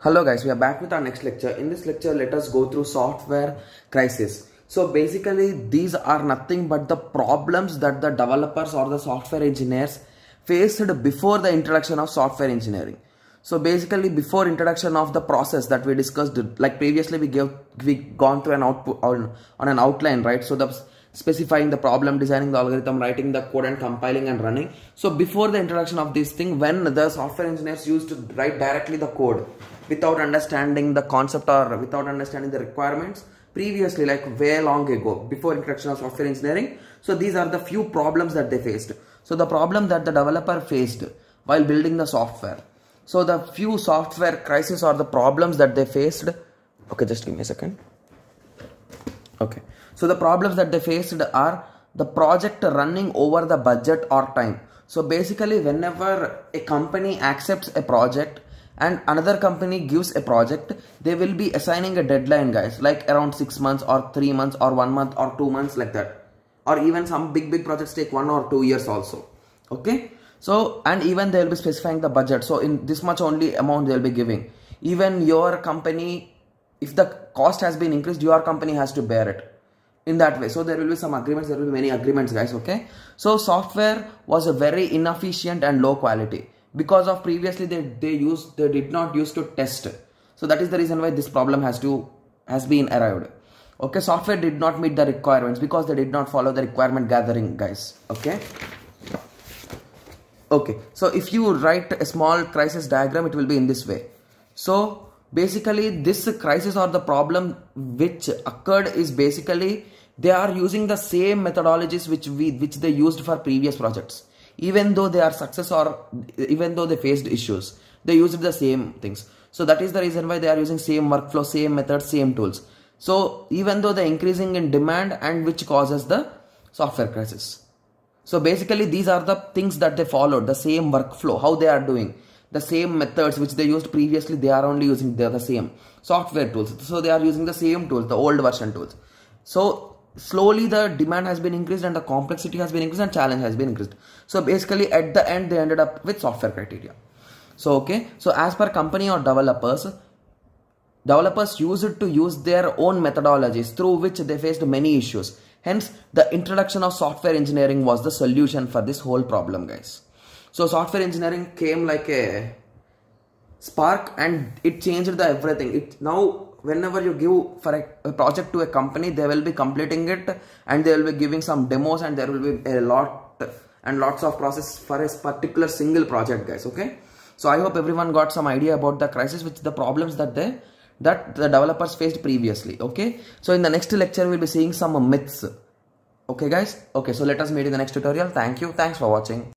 Hello guys, we are back with our next lecture. In this lecture, let us go through software crisis. So basically, these are nothing but the problems that the developers or the software engineers faced before the introduction of software engineering. So basically, before introduction of the process that we discussed, like previously we gave we gone through an output on, on an outline, right? So the specifying the problem, designing the algorithm, writing the code and compiling and running. So before the introduction of this thing, when the software engineers used to write directly the code without understanding the concept or without understanding the requirements, previously like way long ago, before introduction of software engineering. So these are the few problems that they faced. So the problem that the developer faced while building the software. So the few software crisis or the problems that they faced. Okay, just give me a second. Okay. So the problems that they faced are the project running over the budget or time. So basically whenever a company accepts a project and another company gives a project, they will be assigning a deadline guys like around 6 months or 3 months or 1 month or 2 months like that. Or even some big big projects take 1 or 2 years also. Okay. So and even they will be specifying the budget. So in this much only amount they will be giving. Even your company if the cost has been increased your company has to bear it in that way so there will be some agreements there will be many agreements guys okay so software was a very inefficient and low quality because of previously they they used they did not use to test. So that is the reason why this problem has to has been arrived. Okay software did not meet the requirements because they did not follow the requirement gathering guys. Okay? Okay so if you write a small crisis diagram it will be in this way. So basically this crisis or the problem which occurred is basically they are using the same methodologies which we which they used for previous projects even though they are success or even though they faced issues they used the same things. So that is the reason why they are using same workflow same methods same tools. So even though they're increasing in demand and which causes the software crisis. So basically these are the things that they followed the same workflow how they are doing the same methods which they used previously they are only using they are the same software tools. So they are using the same tools the old version tools. So slowly the demand has been increased and the complexity has been increased and challenge has been increased. So basically at the end they ended up with software criteria. So okay. So as per company or developers developers used to use their own methodologies through which they faced many issues. Hence the introduction of software engineering was the solution for this whole problem guys. So software engineering came like a spark and it changed the everything. It now whenever you give for a, a, project to a company they will be completing it and they will be giving some demos and there will be a lot and lots of process for a particular single project guys okay? So i hope everyone got some idea about the crisis which the problems that they that the developers faced previously okay? So in the next lecture we'll be seeing some myths okay guys? Okay so let us meet in the next tutorial. Thank you. Thanks for watching